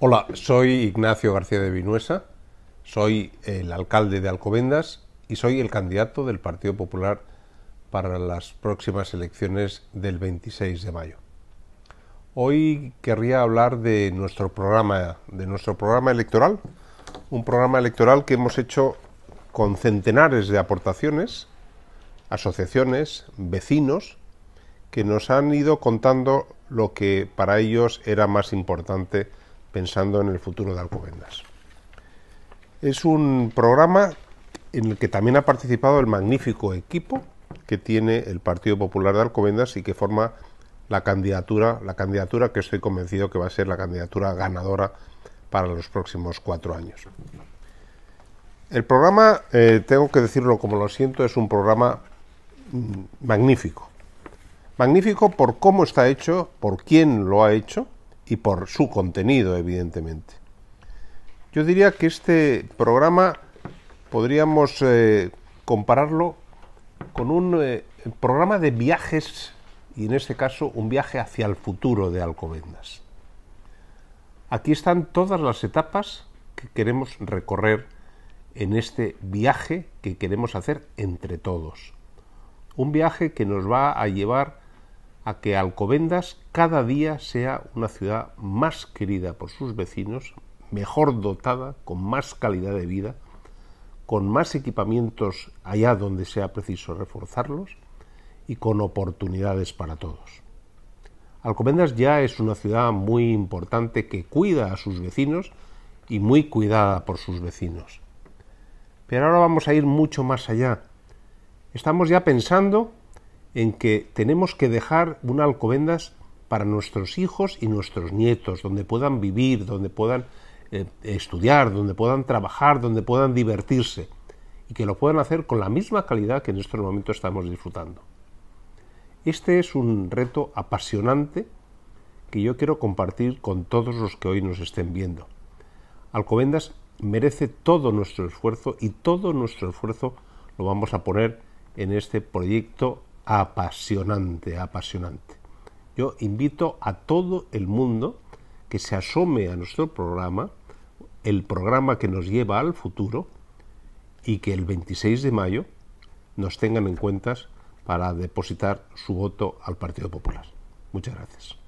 Hola, soy Ignacio García de Vinuesa, soy el alcalde de Alcobendas y soy el candidato del Partido Popular para las próximas elecciones del 26 de mayo. Hoy querría hablar de nuestro programa, de nuestro programa electoral, un programa electoral que hemos hecho con centenares de aportaciones, asociaciones, vecinos, que nos han ido contando lo que para ellos era más importante pensando en el futuro de Alcobendas. Es un programa en el que también ha participado el magnífico equipo que tiene el Partido Popular de Alcobendas y que forma la candidatura, la candidatura que estoy convencido que va a ser la candidatura ganadora para los próximos cuatro años. El programa, eh, tengo que decirlo como lo siento, es un programa mm, magnífico. Magnífico por cómo está hecho, por quién lo ha hecho y por su contenido, evidentemente. Yo diría que este programa podríamos eh, compararlo con un eh, programa de viajes y en este caso un viaje hacia el futuro de Alcobendas. Aquí están todas las etapas que queremos recorrer en este viaje que queremos hacer entre todos. Un viaje que nos va a llevar a que Alcobendas cada día sea una ciudad más querida por sus vecinos, mejor dotada, con más calidad de vida, con más equipamientos allá donde sea preciso reforzarlos y con oportunidades para todos. Alcobendas ya es una ciudad muy importante que cuida a sus vecinos y muy cuidada por sus vecinos. Pero ahora vamos a ir mucho más allá. Estamos ya pensando en que tenemos que dejar una Alcobendas para nuestros hijos y nuestros nietos, donde puedan vivir, donde puedan eh, estudiar, donde puedan trabajar, donde puedan divertirse y que lo puedan hacer con la misma calidad que en estos momentos estamos disfrutando. Este es un reto apasionante que yo quiero compartir con todos los que hoy nos estén viendo. Alcobendas merece todo nuestro esfuerzo y todo nuestro esfuerzo lo vamos a poner en este proyecto apasionante, apasionante. Yo invito a todo el mundo que se asome a nuestro programa, el programa que nos lleva al futuro, y que el 26 de mayo nos tengan en cuenta para depositar su voto al Partido Popular. Muchas gracias.